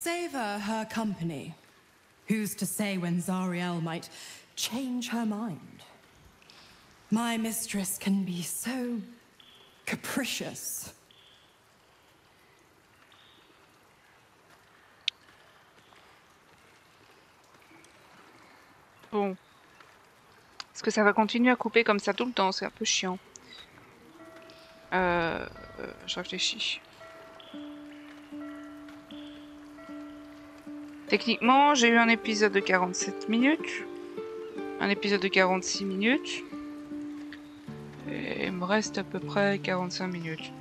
Savor her company. Who's to say when Zariel might change her mind? My mistress can be so capricious. Bon. Est-ce que ça va continuer à couper comme ça tout le temps C'est un peu chiant. Euh, euh, je réfléchis. Techniquement, j'ai eu un épisode de 47 minutes, un épisode de 46 minutes, et il me reste à peu près 45 minutes.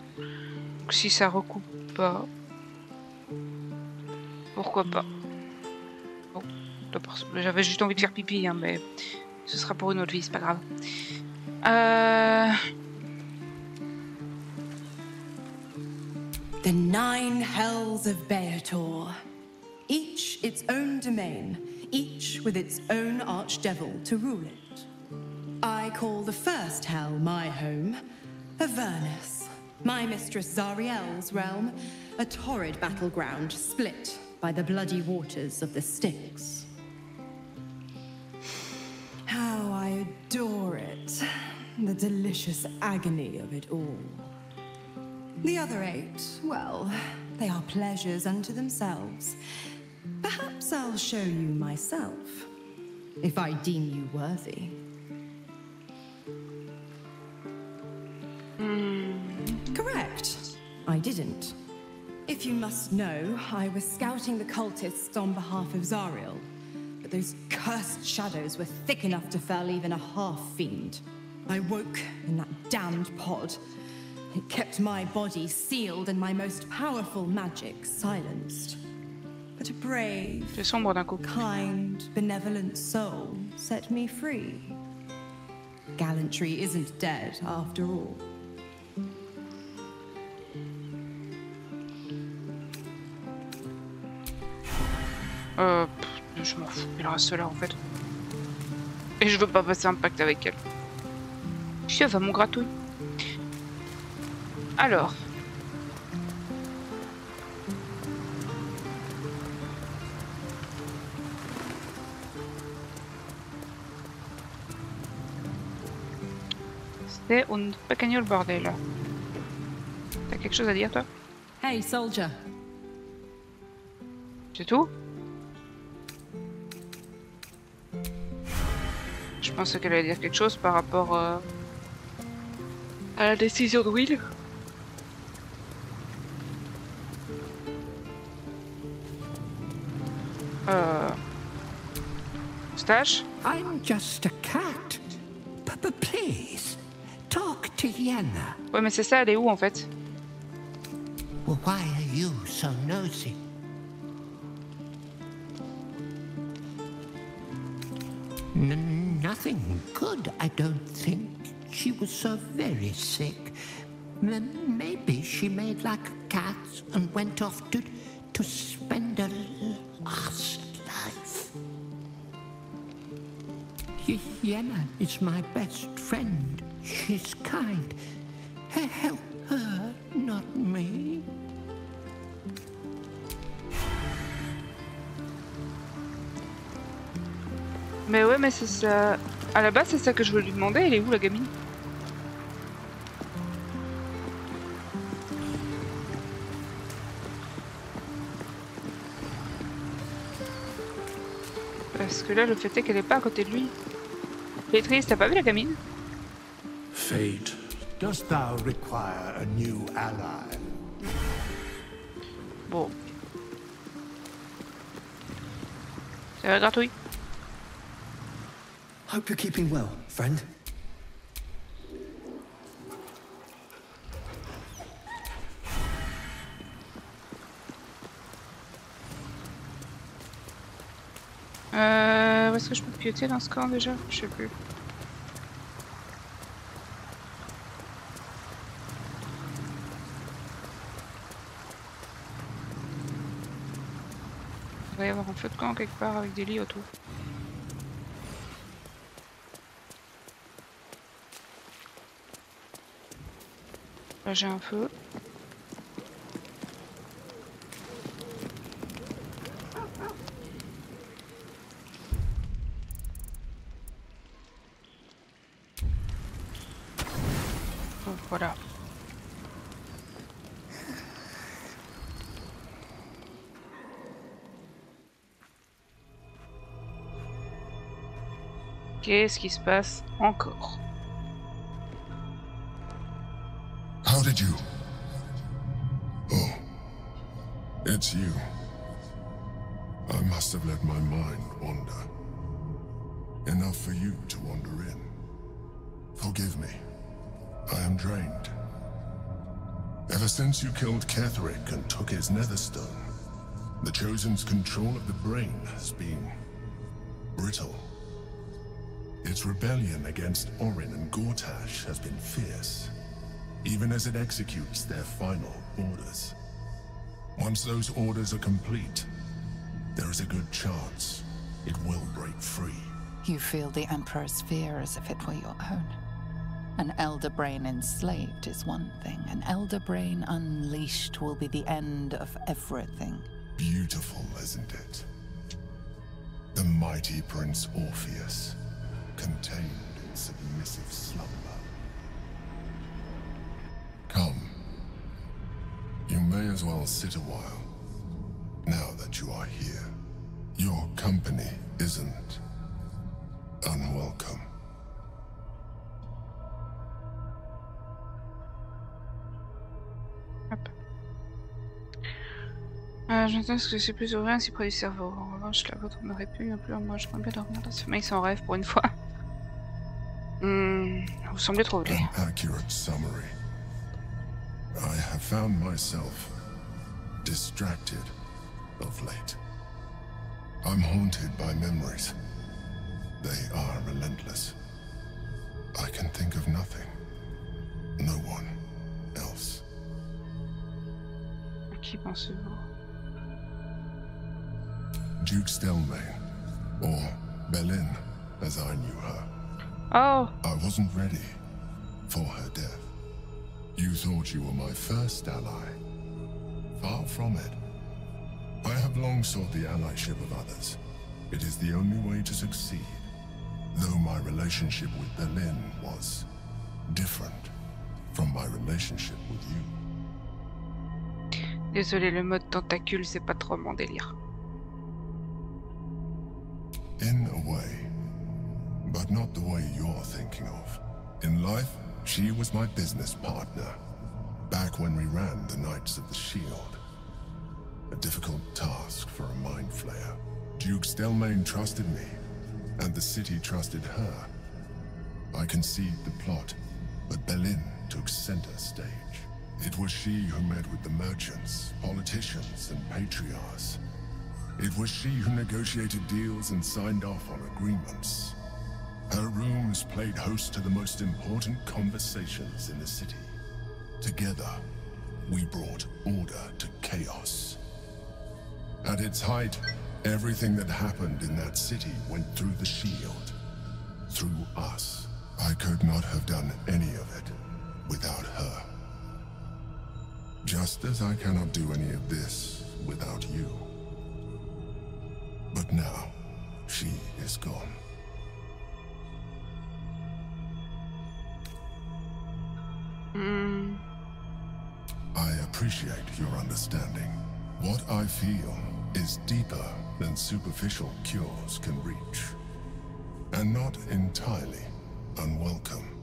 Donc si ça recoupe pas, pourquoi pas? Bon, j'avais juste envie de faire pipi, hein, mais ce sera pour une autre vie, c'est pas grave. Euh... The nine hells of Beator. Each its own domain, each with its own archdevil to rule it. I call the first hell my home, Avernus, my mistress Zariel's realm, a torrid battleground split by the bloody waters of the Styx. How I adore it, the delicious agony of it all. The other eight, well, they are pleasures unto themselves, Perhaps I'll show you myself, if I deem you worthy. Mm. Correct. I didn't. If you must know, I was scouting the cultists on behalf of Zariel. But those cursed shadows were thick enough to fell even a half-fiend. I woke in that damned pod. It kept my body sealed and my most powerful magic silenced. Brave, sombre d'un coup. kind, benevolent soul set me free. Gallantry isn't dead after all. Euh, je m'en fous, il reste là en fait. Et je veux pas passer un pacte avec elle. Je va mon gratouille. Alors, C'est un pequeño bordel. T'as quelque chose à dire, toi? Hey, soldier. C'est tout? Je pensais qu'elle allait dire quelque chose par rapport euh, à la décision de Will. Euh... Stash? I'm just a cat. Yenna. Ouais, mais c'est ça, elle est où en fait Well, why are you so nosy? N nothing good, I don't think. She was so very sick. M maybe she made like a cat and went off to, to spend her last life. Yenna is my best friend. She's kind. Help her, not me. Mais ouais, mais c'est ça. À la base, c'est ça que je voulais lui demander. Elle est où la gamine? Parce que là, le fait est qu'elle est pas à côté de lui. Pétrice, t'as pas vu la gamine? Fate, dost thou require a new ally? Bon. Ça va gratouille Hope you're keeping well, friend. Euh, où est-ce que je peux pioter dans ce camp déjà Je sais plus. Un feu de camp quelque part avec des lits autour. Là j'ai un feu. Qu'est-ce qui se passe encore How did you? Oh, it's you. I must have let my mind wander. Enough for you to wander in. Forgive me. I am drained. Ever since you killed Ketheric and took his netherstone, the Chosen's control of the brain has been brittle. Its rebellion against Orin and Gortash has been fierce, even as it executes their final orders. Once those orders are complete, there is a good chance it will break free. You feel the Emperor's fear as if it were your own. An Elder Brain enslaved is one thing. An Elder Brain unleashed will be the end of everything. Beautiful, isn't it? The mighty Prince Orpheus, contained in submissive slumber. Come. You may as well sit a while, now that you are here. Your company isn't unwelcome. Euh, J'entends que c'est plus ouvert ainsi près du cerveau. En revanche, la vôtre pu un peu. Moi, je bien dormir dans ce sommeil sans rêve pour une fois. Semblez troublé. An accurate summary. I have found myself distracted of late. I'm haunted by memories. They are relentless. I can think of nothing. No one else. Qui pensez-vous Duke Stelmane, or Belynne, as I knew her. Oh, I wasn't ready for her death. You thought you were my first ally. Far from it. I have long sought the allyship of others. It is the only way to succeed. Though my relationship with Belynne was different from my relationship with you. désolé, le mode tentacule, c'est pas trop mon délire. In a way, but not the way you're thinking of. In life, she was my business partner, back when we ran the Knights of the Shield. A difficult task for a mind flayer. Duke Stelmane trusted me, and the city trusted her. I conceived the plot, but Belynne took center stage. It was she who met with the merchants, politicians, and patriarchs. It was she who negotiated deals and signed off on agreements. Her rooms played host to the most important conversations in the city. Together, we brought order to chaos. At its height, everything that happened in that city went through the shield. Through us. I could not have done any of it without her. Just as I cannot do any of this without you. But now, she is gone. Hmm. I appreciate your understanding. What I feel is deeper than superficial cures can reach. And not entirely unwelcome.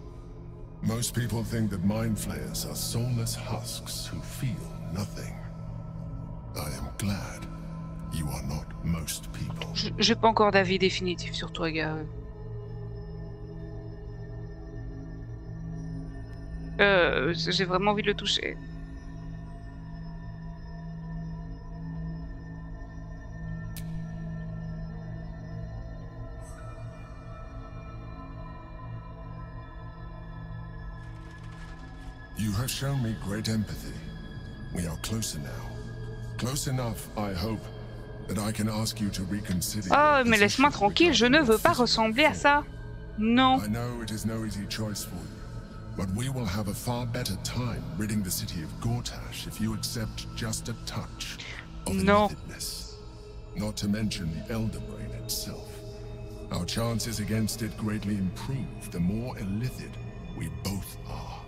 Most people think that mind flayers are soulless husks who feel nothing. I am glad you are not most people. Je- J'ai pas encore d'avis définitif sur toi, gars. Euh, j'ai vraiment envie de le toucher. You have shown me great empathy. We are closer now. Close enough, I hope, that I can ask you to reconsider. Oh, mais laisse-moi tranquille, je ne veux pas ressembler à ça. Non. I know it is no easy choice for you, but we will have a far better time ridding the city of Gortash if you accept just a touch of No. Not to mention the Elder Brain itself. Our chances against it greatly improve the more illithid we both are.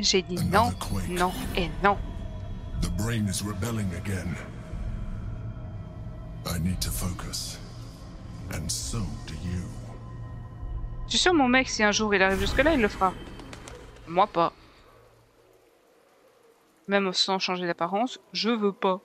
J'ai dit non, Another quake. non et non. The brain is rebelling again. I need to focus. And so do you. Je suis sûr, mon mec, si un jour il arrive jusque-là, il le fera. Moi pas. Même sans changer d'apparence, je veux pas.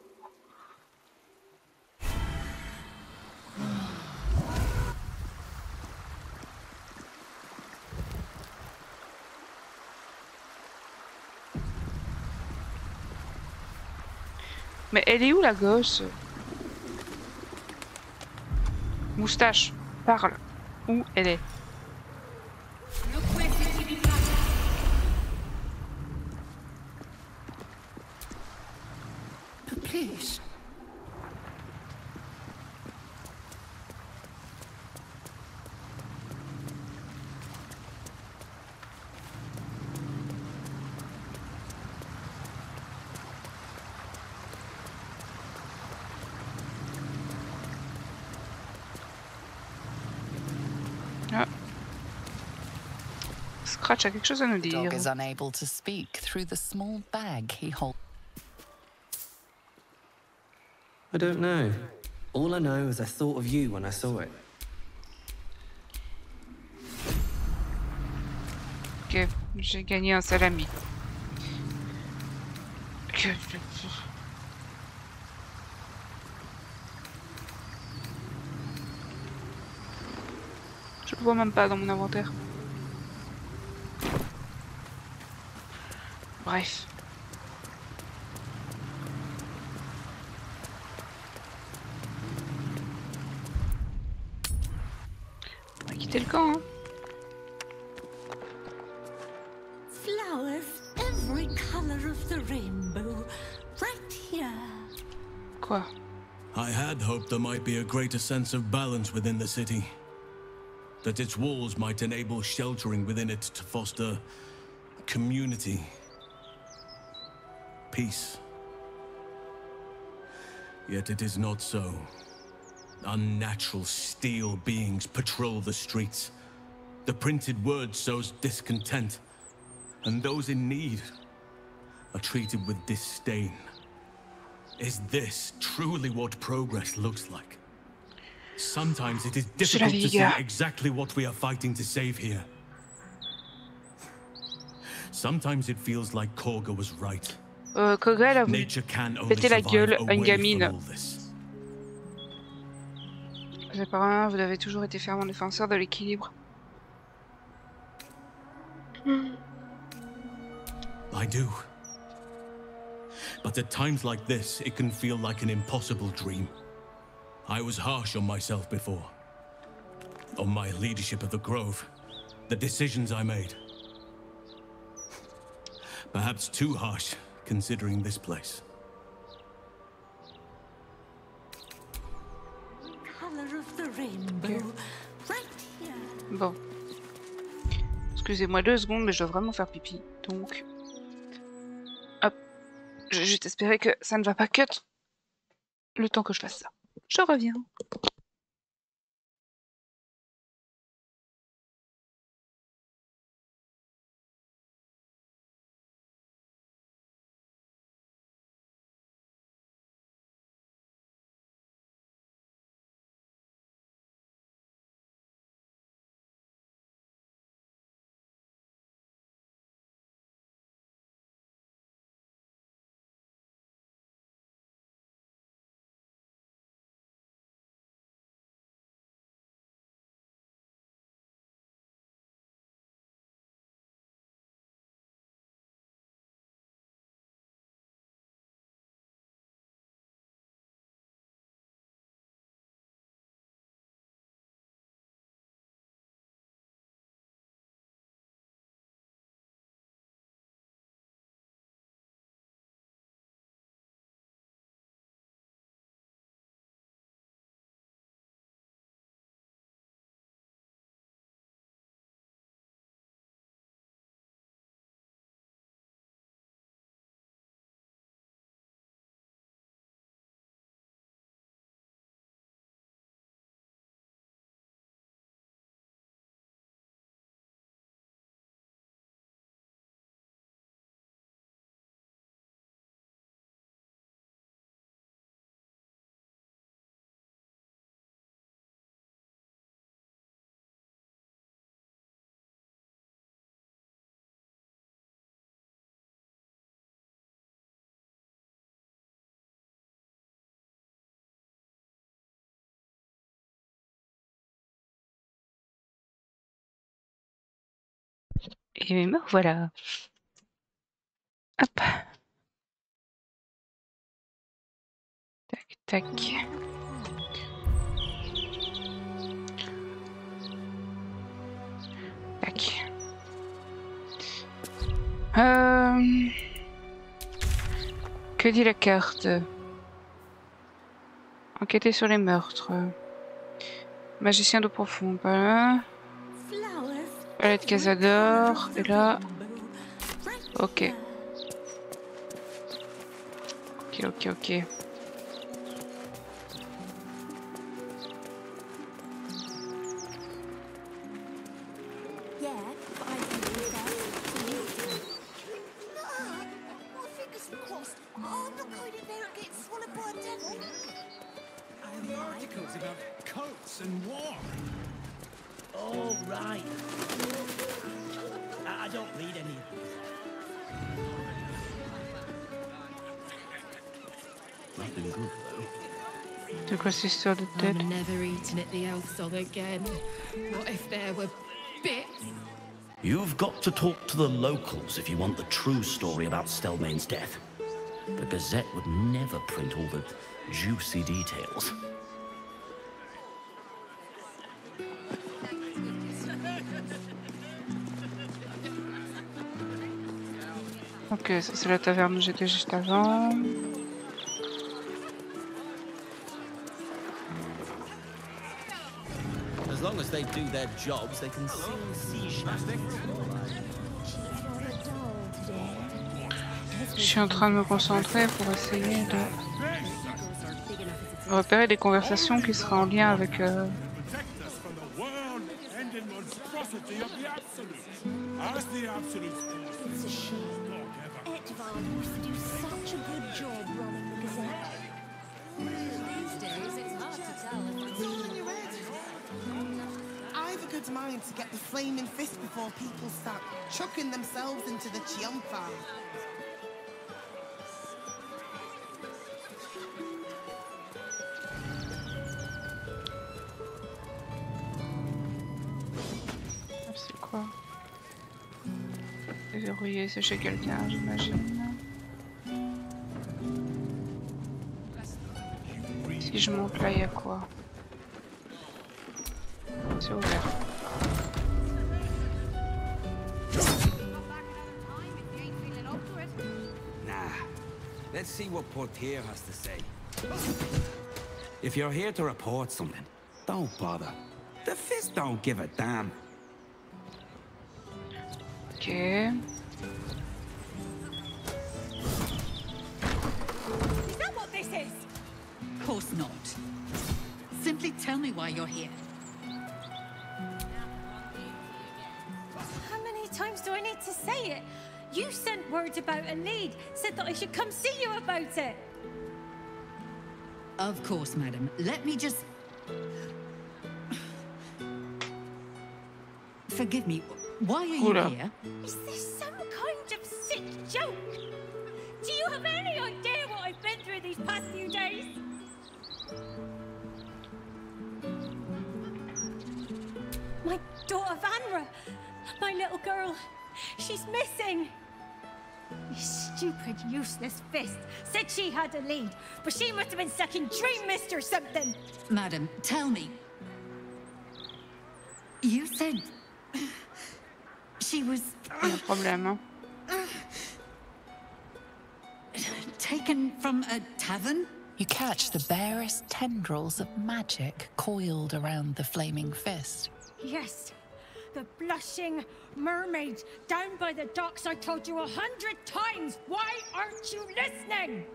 Mais elle est où la gosse? Moustache, parle. Où elle est? But please. Scratch a quelque chose à nous The dire. dog is unable to speak through the small bag he holds. I don't know. All I know is I thought of you when I saw it. Ok, j'ai gagné un salami. Que- Je le vois même pas dans mon inventaire. Bref. Quitter le camp, hein. Flowers every color of the rainbow, right here. Quoi I had hoped there might be a greater sense of balance within the city. That its walls might enable sheltering within it to foster community, peace. Yet it is not so. Unnatural steel beings patrol the streets. The printed word sows discontent, and those in need are treated with disdain. Is this truly what progress looks like? Sometimes it is difficult to see uh, exactly what we are fighting to save here. Sometimes it feels like Kagha was right. euh, Koga, elle um, a voulu Nature can only péter la gueule à une away gamine. This. Mes vous avez toujours été fervent défenseur de l'équilibre. I do. But at times like this, it can feel like an impossible dream. I was harsh on myself before. On my leadership of the Grove. The decisions I made. Perhaps too harsh, considering this place. Bon. Excusez-moi deux secondes, mais je dois vraiment faire pipi. Donc. Hop. Je vais juste que ça ne va pas cut le temps que je fasse ça. Je reviens. Et me voilà. Hop. Tac, tac. Tac. Euh... Que dit la carte? Enquêter sur les meurtres. Magicien d'eau profonde. Palette Casador. Et là. Ok. Ok, ok, ok. I've never eaten at the Elfsong again. What if there were bits? You've got to talk to the locals if you want the true story about Stelmane's death. The Gazette would never print all the juicy details. Ok, ça c'est la taverne où j'étais juste avant. As they do their jobs, they can sing sea Je suis en train de me concentrer pour essayer de repérer des conversations qui seraient en lien avec euh... mind to get the flaming fist before people start chucking themselves into the Chionthar. Ah, c'est quoi Verrouiller, c'est chez quelqu'un, j'imagine. Si je monte là, il y a quoi C'est ouvert. Let's see what Portier has to say. If you're here to report something, don't bother. The Fist don't give a damn. Okay. Is that what this is? Of course not. Simply tell me why you're here. Times do I need to say it? You sent word about a need, said that I should come see you about it. Of course, madam. Let me just... Forgive me, why are you here? Is this some kind of sick joke? Do you have any idea what I've been through these past few days? My daughter Vanra, my little girl, she's missing. This stupid, useless fist said she had a lead, but she must have been sucking Dream Mist or something. Madam, tell me. You said... She was... No problem, Taken from a tavern? You catch the barest tendrils of magic coiled around the flaming fist. Yes, the blushing mermaid down by the docks I told you a hundred times. Why aren't you listening?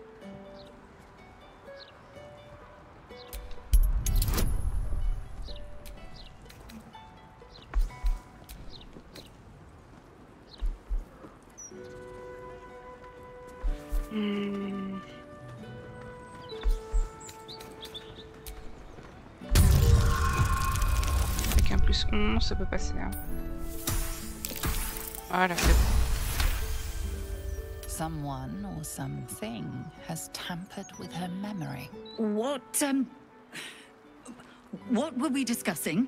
Hmm. plus 11, ça peut passer. Hein. Voilà, c'est bon. Someone or something has tampered with her memory. What, um... What were we discussing?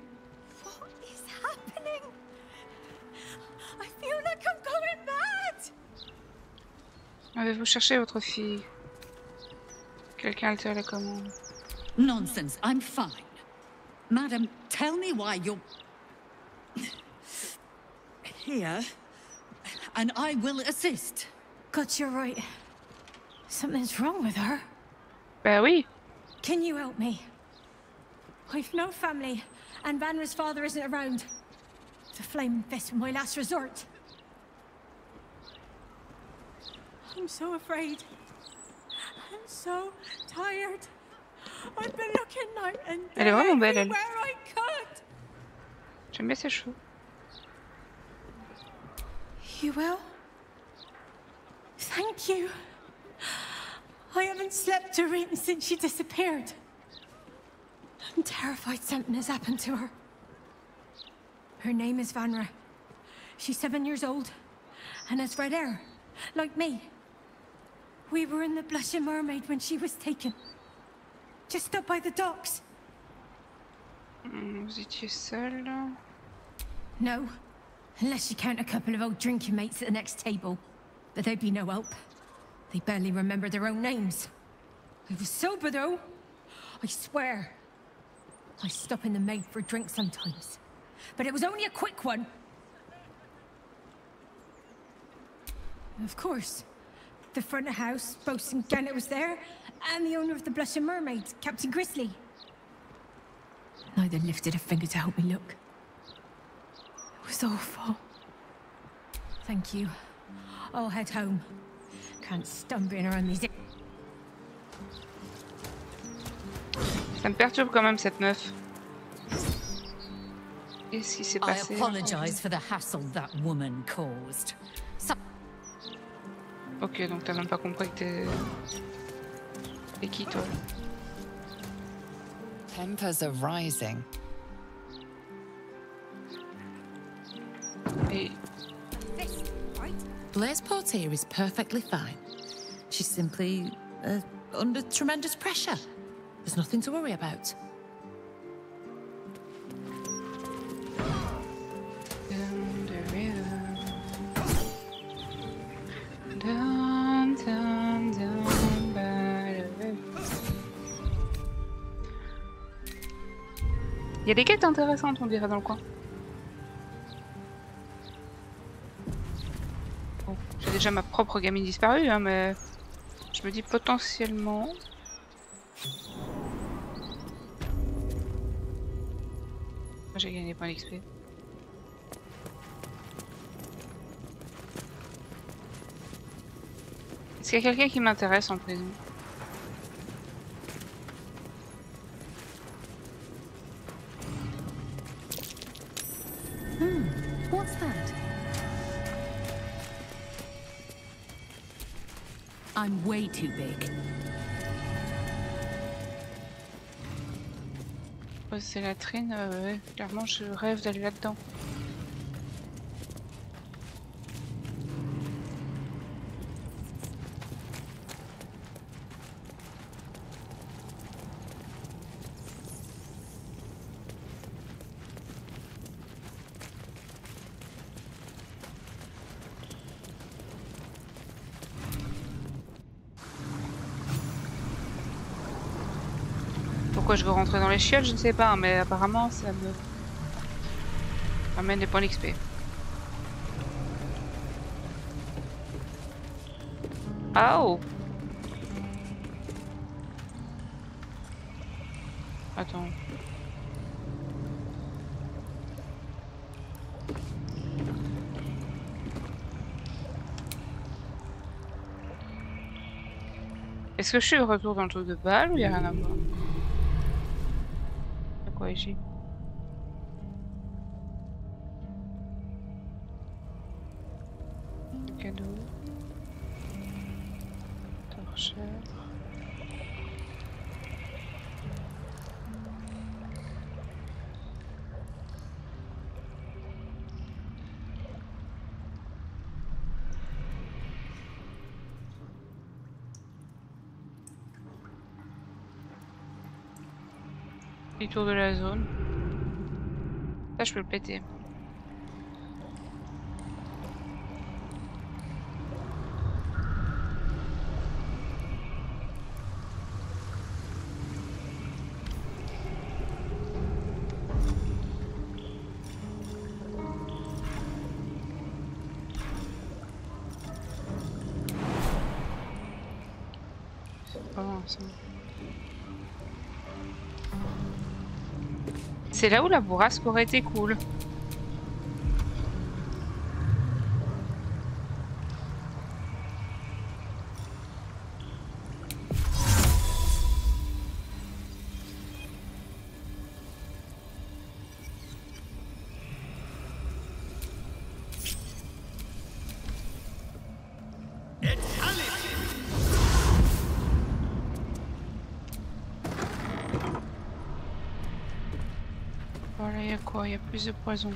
What is happening? I feel like I'm going mad! Avez-vous cherché votre fille? Quelqu'un a la commande. Nonsense, I'm fine. Madam, tell me why you're here, and I will assist. God, you're right. Something's wrong with her. Bah oui. Can you help me? I've no family, and Vanra's father isn't around. The Flaming Fist was my last resort. I'm so afraid. I'm so tired. I've been looking night and Elle est vraiment belle, elle. everywhere I could. J'aime bien ses cheveux. You will? Thank you. I haven't slept or eaten since she disappeared. I'm terrified something has happened to her. Her name is Vanra. She's seven years old and has red hair, like me. We were in the Blushing Mermaid when she was taken. Just up by the docks. Hmm, Vous étiez seul là No, unless you count a couple of old drinking mates at the next table. But they'd be no help. They barely remember their own names. I was sober though. I swear. I stop in the maid for a drink sometimes. But it was only a quick one. Of course. The front of house, Bosun Gannet was there, and the owner of the Blushing Mermaid, Captain Grizzly. Neither lifted a finger to help me look. It was awful. Thank you. I'll head home. Can't stand being around these... Ça me perturbe quand même cette meuf. Qu'est-ce qui s'est I apologize for the hassle that woman caused. So Ok, donc t'as même pas compris que t'es. T'es qui toi Tempers are rising. Blaise Portier is perfectly fine. She's simply uh, under tremendous pressure. There's nothing to worry about. Il y a des quêtes intéressantes, on dirait, dans le coin. Déjà ma propre gamine disparue, hein, mais je me dis potentiellement. J'ai gagné des points d'XP. Est-ce qu'il y a quelqu'un qui m'intéresse en prison? C'est la latrine, euh, clairement je rêve d'aller là-dedans. Pourquoi je veux rentrer dans les chiottes, je ne sais pas, mais apparemment ça me amène des points d'XP. Ah oh Attends. Est-ce que je suis de retour dans le truc de balle ou il a rien à voir? Petit tour de la zone. Ça, je peux le péter. C'est là où la bourrasque aurait été cool. Plus de poison.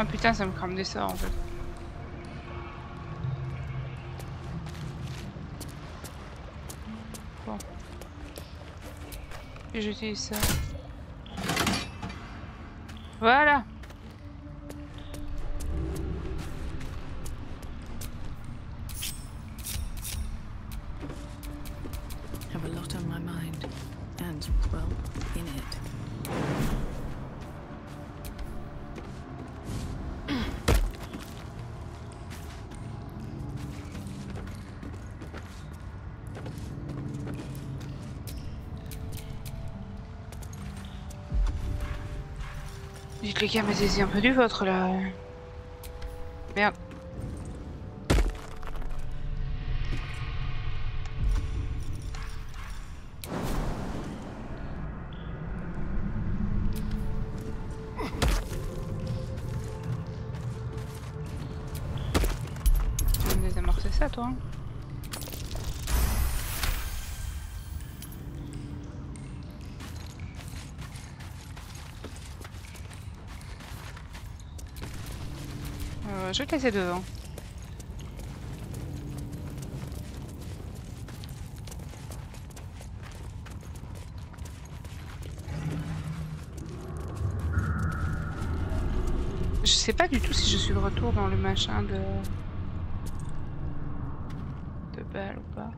Ah putain, ça me crame des sorts en fait. Bon. J'utilise ça. Voilà. Les gars, c'est un peu du vôtre là. Euh, je sais pas du tout si je suis de retour dans le machin de balle ou pas.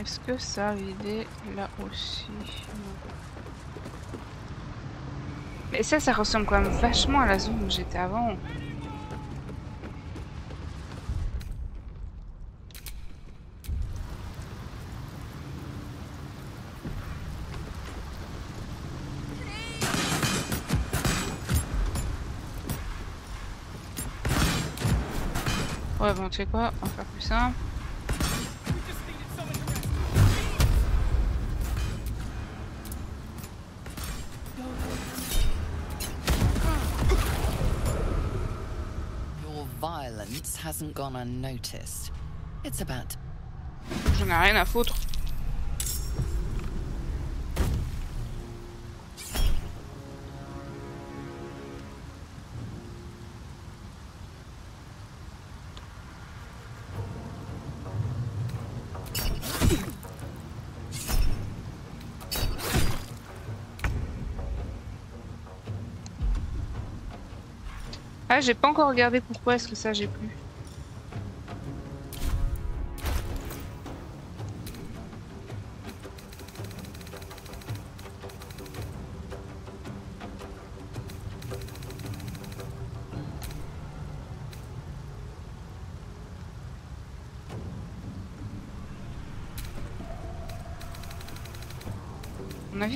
Est-ce que ça a vidé là aussi. Mais ça, ça ressemble quand même vachement à la zone où j'étais avant. Ouais, bon, tu sais quoi On va faire plus simple. Hasn't gone unnoticed. It's about rien à foutre. Ah, j'ai pas encore regardé pourquoi est-ce que ça j'ai plus.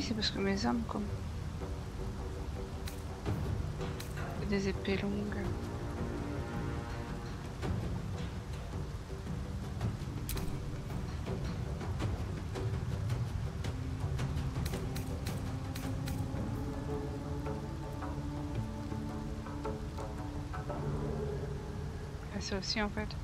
C'est parce que mes armes, comme. Des épées longues. Ah, ça aussi en fait.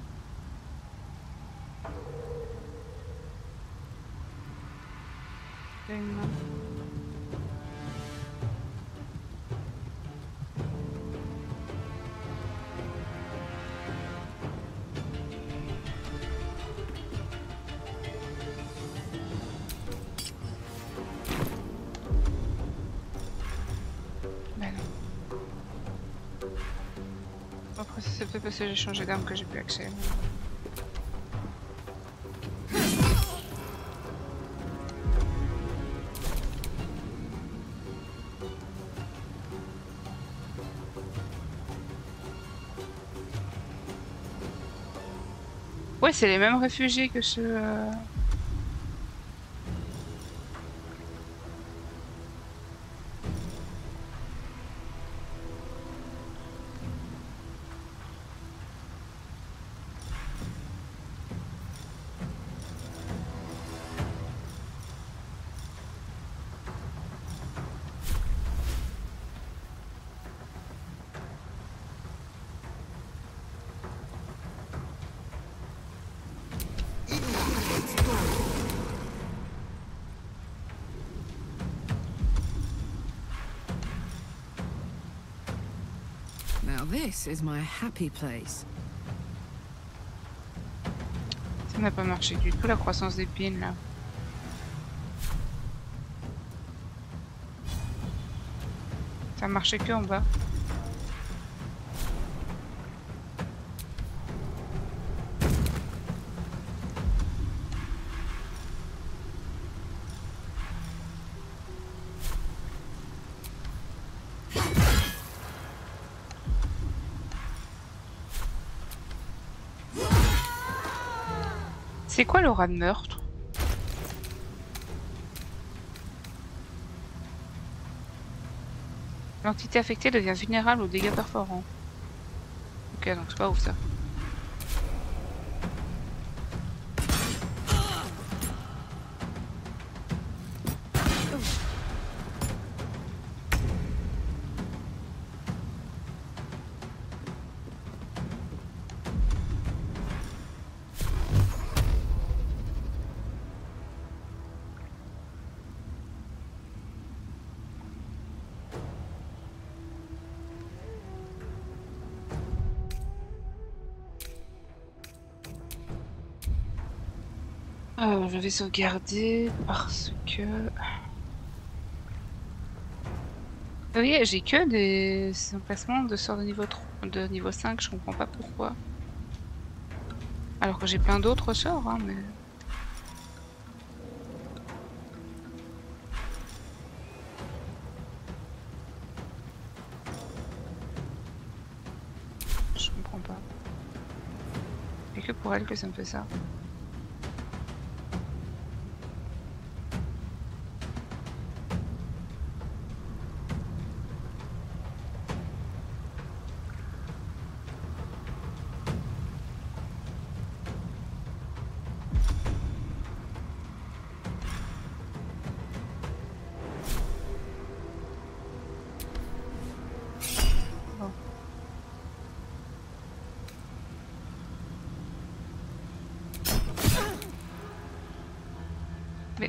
C'est peut-être parce que j'ai changé d'arme que j'ai plus accès. Ouais, c'est les mêmes réfugiés que ceux. euh, this is my happy place. Ça n'a pas marché du tout la croissance des pins là. Ça marchait que en bas. C'est quoi l'aura de meurtre L'entité affectée devient vulnérable aux dégâts perforants. Ok, donc c'est pas ouf ça. Je vais sauvegarder parce que... Oui, j'ai que des emplacements de sort de niveau 3, de niveau 5, je comprends pas pourquoi. Alors que j'ai plein d'autres sorts, hein, mais... Je comprends pas. Et que pour elle que ça me fait ça?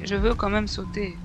Je veux quand même sauter.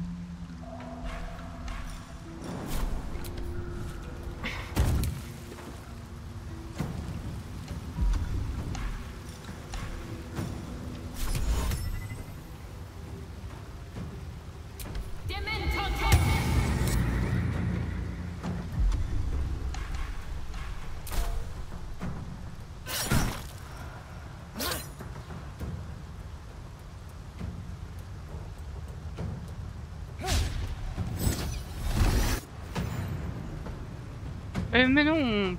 Euh, mais non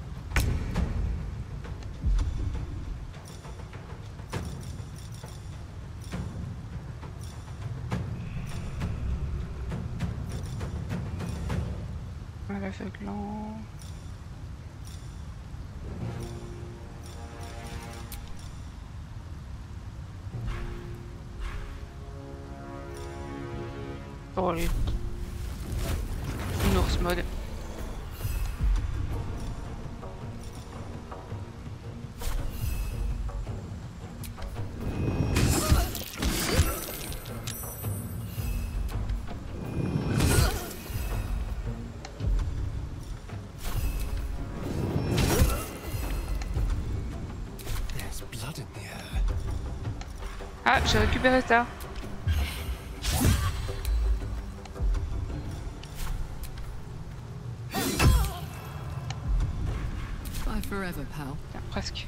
À l'aveuglant... Oh mode. J'ai récupéré ça. Forever, pal. Tiens, presque.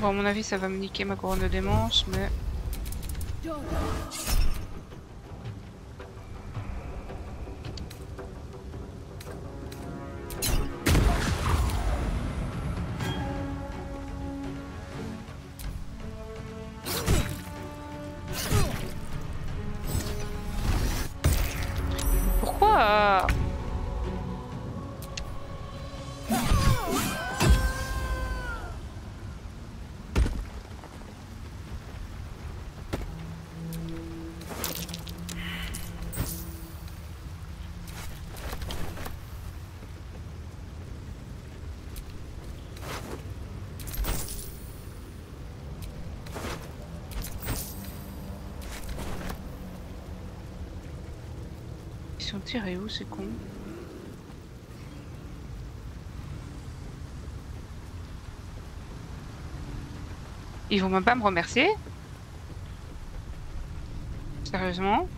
Bon, à mon avis, ça va me niquer ma couronne de démence, mais... Ils sont tirés où, c'est con Ils vont même pas me remercier Sérieusement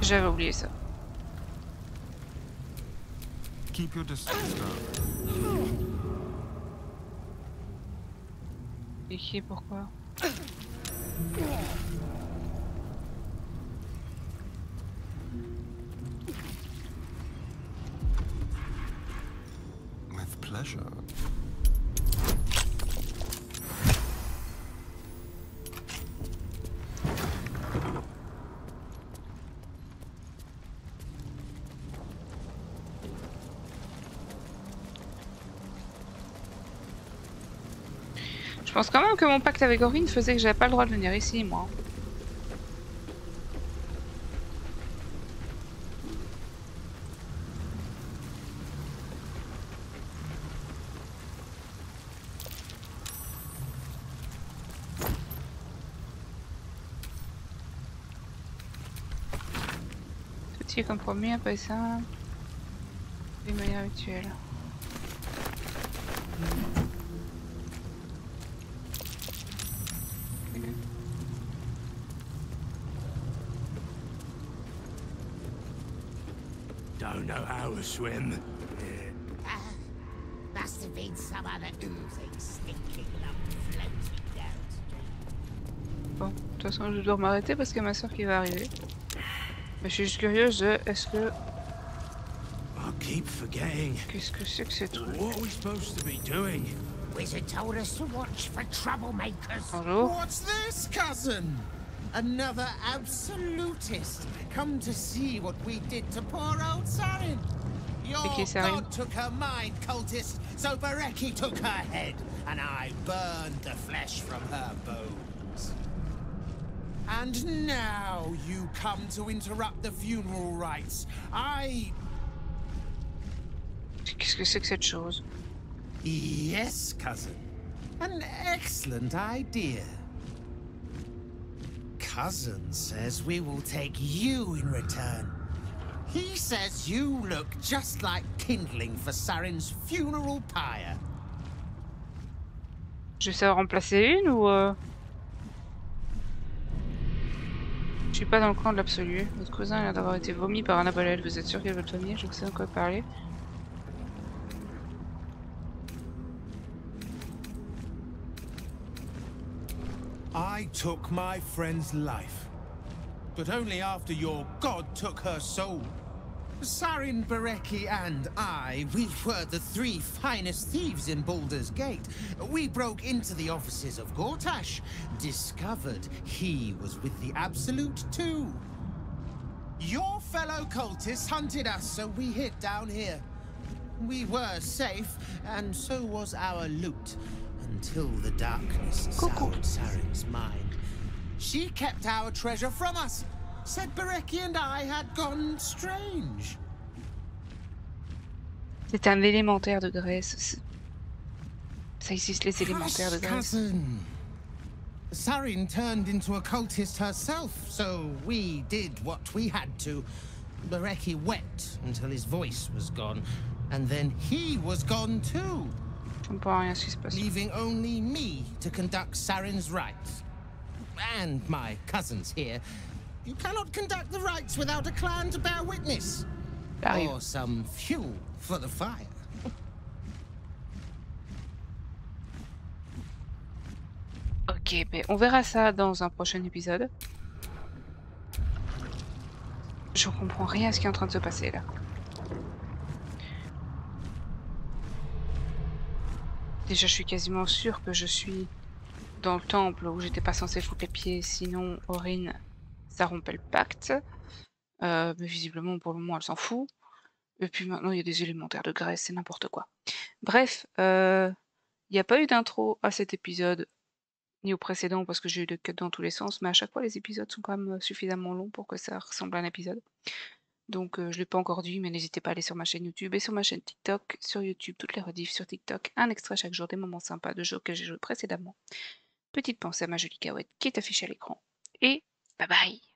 J'avais oublié ça. fait chier, pourquoi. pense quand même que mon pacte avec Aurine faisait que j'avais pas le droit de venir ici, moi. Petit compromis, après ça. Des manières rituelles. Don't know how to swim. Ah, must have been some other oozing, stinking lump floating downstream. Bon, de toute façon, je dois m'arrêter parce qu'il y a ma soeur qui va arriver. Mais je suis juste curieuse de est-ce que. I keep forgetting. Qu'est-ce que c'est que ces trucs What are we supposed to be doing? Wizard told us to watch for troublemakers. Bonjour. What's this, cousin? Another absolutist. Come to see what we did to poor old Sarin. Your qui est Sarin god took her mind, cultist, so Bereki took her head, and I burned the flesh from her bones. And now you come to interrupt the funeral rites. I... Qu'est-ce que c'est que cette chose Yes, cousin. An excellent idea. Cousin says we will take you in return. He says you look just like kindling for Sarin's funeral pyre. Je sais en remplacer une ou. euh, Je suis pas dans le camp de l'absolu. Votre cousin a l'air d'avoir été vomi par un abolel. Vous êtes sûr qu'il veut le tenir? Je sais de quoi parler. I took my friend's life, but only after your god took her soul. Sarin Bereki and I, we were the three finest thieves in Baldur's Gate. We broke into the offices of Gortash, discovered he was with the Absolute too. Your fellow cultists hunted us, so we hid down here. We were safe, and so was our loot, until the darkness soured Sarin's mind. She kept our treasure from us, said Bereki and I had gone strange. C'est un élémentaire de graisse. c'est- Ça existe les élémentaires de. Sarin turned into a cultist herself, so we did what we had to. Bereki wept until his voice was gone, and then he was gone too. Leaving only me to conduct Sarin's rites. And my cousins here. You cannot conduct the rites without a clan to bear witness. Or some fuel for the fire. Ok, mais on verra ça dans un prochain épisode. Je comprends rien à ce qui est en train de se passer là. Déjà, je suis quasiment sûre que je suis dans le temple où j'étais pas censée foutre les pieds, sinon Aurine, ça rompait le pacte. Euh, mais visiblement, pour le moment, elle s'en fout. Et puis maintenant, il y a des élémentaires de graisse, c'est n'importe quoi. Bref, euh, il n'y a pas eu d'intro à cet épisode, ni au précédent, parce que j'ai eu des cuts dans tous les sens, mais à chaque fois, les épisodes sont quand même euh, suffisamment longs pour que ça ressemble à un épisode. Donc, euh, je ne l'ai pas encore dit, mais n'hésitez pas à aller sur ma chaîne YouTube et sur ma chaîne TikTok. Sur YouTube, toutes les rediffs sur TikTok, un extrait chaque jour des moments sympas de jeux que j'ai joués précédemment. Petite pensée à ma jolie cahouette qui est affichée à l'écran. Et bye bye